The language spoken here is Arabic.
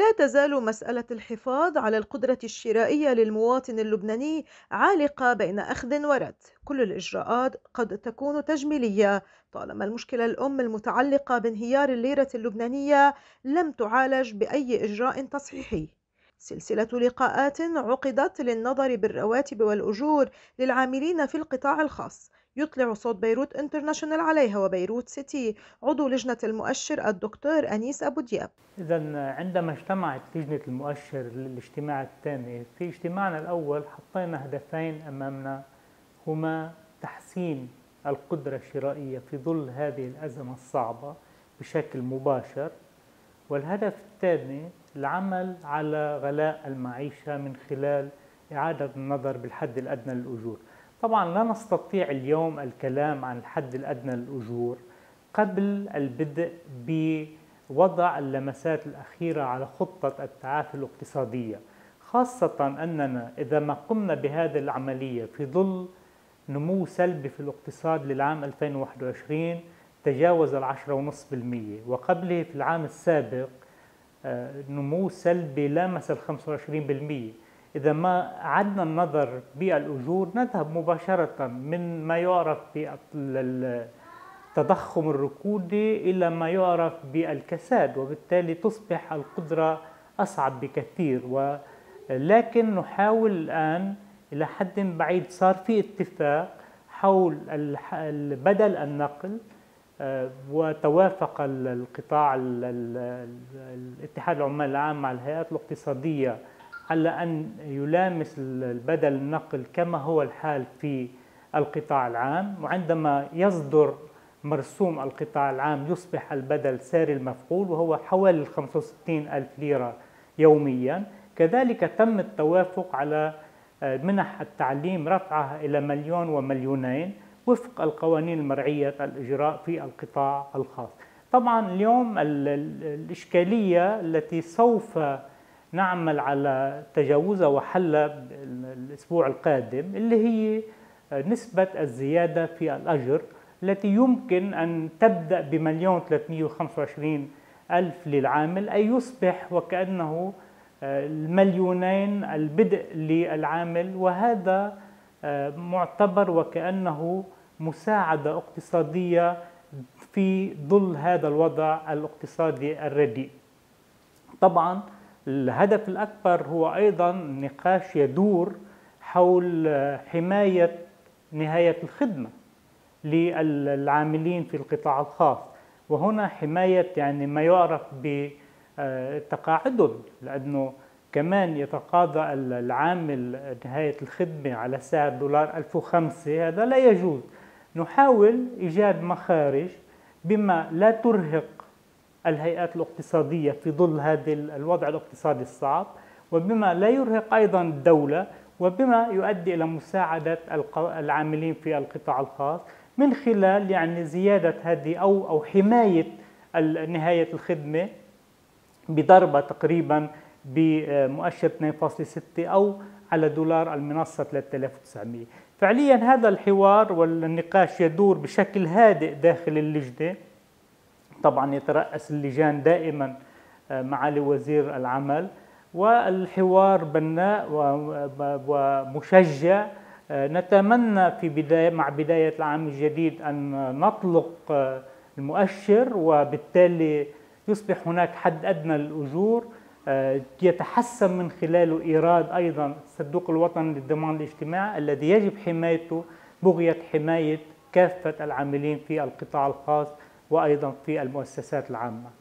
لا تزال مسألة الحفاظ على القدرة الشرائية للمواطن اللبناني عالقة بين أخذ ورد. كل الإجراءات قد تكون تجميلية. طالما المشكلة الأم المتعلقة بانهيار الليرة اللبنانية لم تعالج بأي إجراء تصحيحي. سلسلة لقاءات عقدت للنظر بالرواتب والأجور للعاملين في القطاع الخاص. يطلع صوت بيروت انترناشونال عليها وبيروت سيتي. عضو لجنة المؤشر الدكتور أنيس أبو دياب إذا عندما اجتمعت لجنة المؤشر للاجتماع الثاني في اجتماعنا الأول حطينا هدفين أمامنا. هما تحسين القدرة الشرائية في ظل هذه الأزمة الصعبة بشكل مباشر. والهدف الثاني العمل على غلاء المعيشة من خلال إعادة النظر بالحد الأدنى للأجور. طبعا لا نستطيع اليوم الكلام عن الحد الأدنى للأجور قبل البدء بوضع اللمسات الأخيرة على خطة التعافي الاقتصادية خاصة أننا إذا ما قمنا بهذه العملية في ظل نمو سلبي في الاقتصاد للعام 2021 تجاوز العشرة ونصف بالمية. وقبله في العام السابق آه، نمو سلبي لامس الخمسة وعشرين بالمية. إذا ما عدنا النظر بالأجور نذهب مباشرة من ما يعرف بالتضخم الركودي إلى ما يعرف بالكساد وبالتالي تصبح القدرة أصعب بكثير. ولكن نحاول الآن إلى حد بعيد. صار في اتفاق حول بدل النقل وتوافق القطاع الاتحاد العمال العام مع الهيئات الاقتصادية على أن يلامس البدل النقل كما هو الحال في القطاع العام. وعندما يصدر مرسوم القطاع العام يصبح البدل ساري المفعول وهو حوالي 65 ألف ليرة يوميا. كذلك تم التوافق على آه، منح التعليم رفعها إلى مليون ومليونين. وفق القوانين المرعية الإجراء في القطاع الخاص. طبعا اليوم الإشكالية التي سوف نعمل على تجاوزها وحلها الأسبوع القادم اللي هي نسبة الزيادة في الأجر التي يمكن أن تبدأ بمليون 325 ألف للعامل أي يصبح وكأنه المليونين البدء للعامل وهذا معتبر وكأنه مساعدة اقتصادية في ظل هذا الوضع الاقتصادي الرديء. طبعا الهدف الأكبر هو أيضا نقاش يدور حول حماية نهاية الخدمة للعاملين في القطاع الخاص. وهنا حماية يعني ما يعرف بتقاعدهم لأنه كمان يتقاضى العامل نهاية الخدمة على سعر دولار 1005 هذا لا يجوز. نحاول إيجاد مخارج بما لا ترهق الهيئات الاقتصادية في ظل هذا الوضع الاقتصادي الصعب وبما لا يرهق أيضا الدولة وبما يؤدي إلى مساعدة العاملين في القطاع الخاص من خلال يعني زيادة هذه أو أو حماية نهاية الخدمة بضربة تقريبا بمؤشر 2.6 أو على دولار المنصة 3900 فعليا هذا الحوار والنقاش يدور بشكل هادئ داخل اللجنة. طبعا يترأس اللجان دائما آه، معالي وزير العمل. والحوار بناء ومشجع. آه، نتمنى في بداية مع بداية العام الجديد أن نطلق آه، المؤشر وبالتالي يصبح هناك حد أدنى للأجور. يتحسن من خلاله إيراد أيضا الصندوق الوطني للضمان الاجتماعي الذي يجب حمايته بغية حماية كافة العاملين في القطاع الخاص وأيضا في المؤسسات العامة.